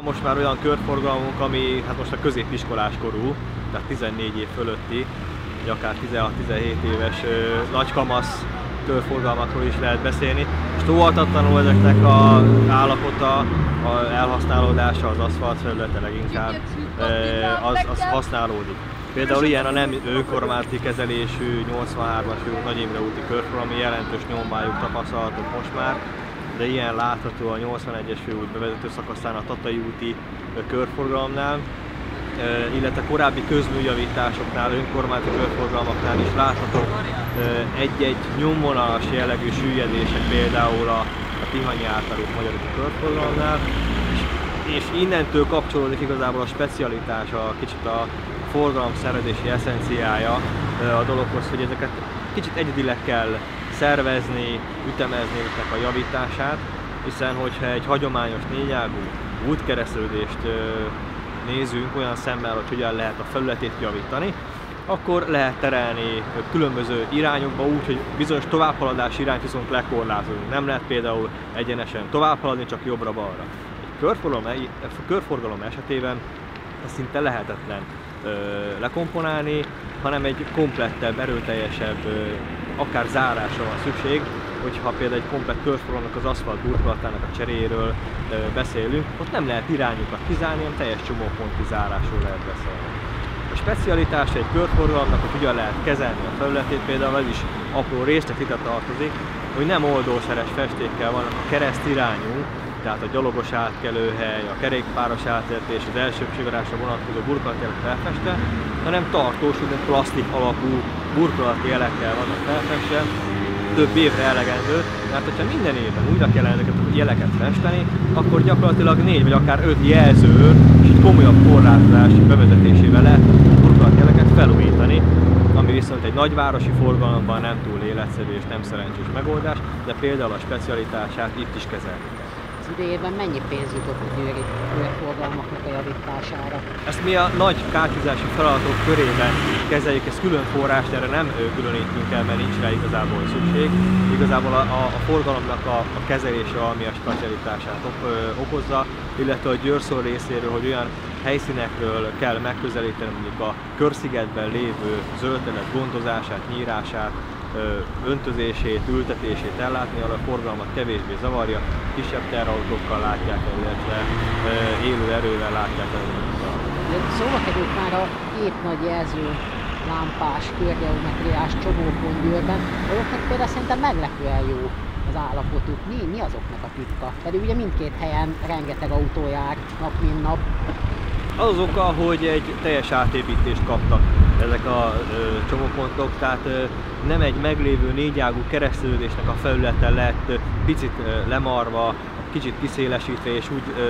Most már olyan körforgalmunk, ami hát most a középiskolás korú, tehát 14 év fölötti, vagy akár 16-17 éves nagykamasz körforgalmakról is lehet beszélni. Most óvatatlanul ezeknek az állapota, a elhasználódása, az aszfalt felülete leginkább, az, az használódik. Például ilyen a nem önkormányzati kezelésű 83-as Nagy Imre úti körforgalom, ami jelentős nyombájuk tapasztalatok most már, de ilyen látható a 81-es főút bevezető szakaszán a Tatai úti körforgalomnál, illetve korábbi közműjavításoknál, önkormányzati körforgalmaknál is láthatók egy-egy nyomvonalas jellegű süllyedések, például a, a Tihanyi általuk magyar körforgalomnál, és, és innentől kapcsolódik igazából a specialitás, a kicsit a forgalom szervezési eszenciája a dologhoz, hogy ezeket kicsit egyedileg kell szervezni, ütemezni ezeknek a javítását, hiszen hogyha egy hagyományos négyágú útkeresztődést nézünk olyan szemmel, hogy hogyan lehet a felületét javítani, akkor lehet terelni különböző irányokba úgy, hogy bizonyos továbbhaladási irányt viszont lekorlázunk. Nem lehet például egyenesen továbbhaladni, csak jobbra-balra. Egy körforgalom, körforgalom esetében ez szinte lehetetlen ö, lekomponálni, hanem egy komplettebb, erőteljesebb, akár zárásra van szükség, hogyha például egy komplett körforgalomnak az aszfalt burkolatának a cseréről beszélünk, ott nem lehet irányokat kizárni, hanem teljes csomóponti zárásról lehet beszélni. A specialitás egy körforgalomnak, hogy hogyan lehet kezelni a felületét, például az is apró részlet ide tartozik, hogy nem oldószeres festékkel van a keresztirányú, tehát a gyalogos átkelőhely, a kerékpáros átértés, az elsőbségarásra vonatkozó burkolatjelek felfestve, hanem tartós, plastik alapú burkolati jelekkel vannak felfestve, több évre elegendő, mert hogyha minden évben újra kellene ezeket a jeleket festeni, akkor gyakorlatilag négy vagy akár öt jelző és egy komolyabb korlátozás bevezetésével lehet burkolatjeleket felújítani, ami viszont egy nagyvárosi forgalomban nem túl életszerű és nem szerencsés megoldás, de például a specialitását itt is kezelni az idejében mennyi pénz jutott a győri forgalmaknak a javítására? Ezt mi a nagy kártyúzási feladatok körében kezeljük, ezt külön forrást erre nem különítünk el, mert nincs rá igazából szükség. Igazából a, a, a forgalomnak a, a kezelése, ami a specialitását okozza, illetve a Győrszor részéről, hogy olyan helyszínekről kell megközelíteni mondjuk a körszigetben lévő zöldterület gondozását, nyírását, öntözését, ültetését ellátni, ahol a forgalmat kevésbé zavarja, kisebb terautókkal látják illetve élő erővel látják el. Szóval került már a két nagy jelző lámpás, körgeometriás csomópont Győrben, azoknak például szerintem meglepően jó az állapotuk. Mi, mi azoknak a titka? Pedig ugye mindkét helyen rengeteg autó jár nap mint nap. Az az oka, hogy egy teljes átépítést kaptak ezek a ö, csomópontok, tehát ö, nem egy meglévő négyágú keresztülődésnek a felülete lett ö, picit ö, lemarva, kicsit kiszélesítve és úgy ö,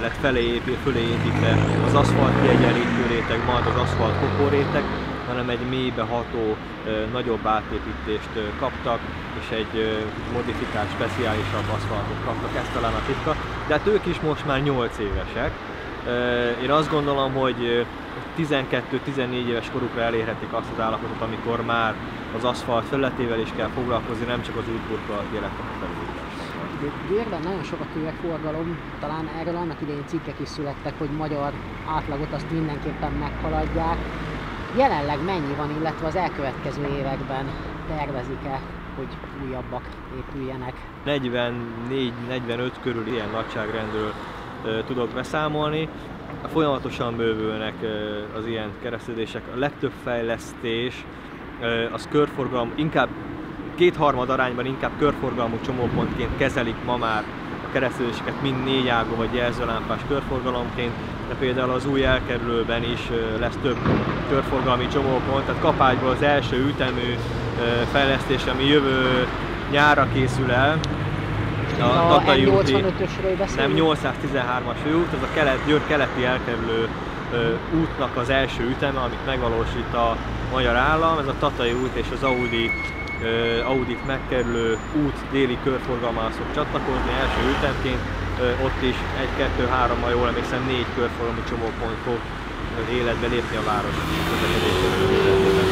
lett felé építve, fölé építve az aszfalt kiegyenlítő réteg, majd az aszfalt kopóréteg, hanem egy mélybe ható, ö, nagyobb átépítést ö, kaptak, és egy ö, modifikált, speciálisabb aszfaltot kaptak, ez talán a titka. De hát ők is most már 8 évesek, én azt gondolom, hogy 12-14 éves korukra elérhetik azt az állapotot, amikor már az aszfalt felületével is kell foglalkozni, nem csak az útburkolat életek Győrben nagyon sok a kőforgalom, talán erről annak idején cikkek is születtek, hogy magyar átlagot azt mindenképpen meghaladják. Jelenleg mennyi van, illetve az elkövetkező években tervezik-e, hogy újabbak épüljenek? 44-45 körül ilyen nagyságrendről tudok beszámolni. Folyamatosan bővülnek az ilyen keresztezések. A legtöbb fejlesztés az körforgalom, inkább kétharmad arányban inkább körforgalmú csomópontként kezelik ma már a keresztezéseket, mind négyágú vagy jelzőlámpás körforgalomként, de például az új elkerülőben is lesz több körforgalmi csomópont, tehát Kapágyból az első ütemű fejlesztés, ami jövő nyára készül el, a, a Tatai úti, nem 813-as főút, ez a kelet, Győr keleti elkerülő ö, útnak az első üteme, amit megvalósít a magyar állam, ez a Tatai út és az Audi uh, Audit megkerülő út déli körforgalmához fog csatlakozni első ütemként, uh, ott is egy, kettő, három, ha jól emlékszem, négy körforgalmi csomópont fog életbe lépni a város közlekedésében.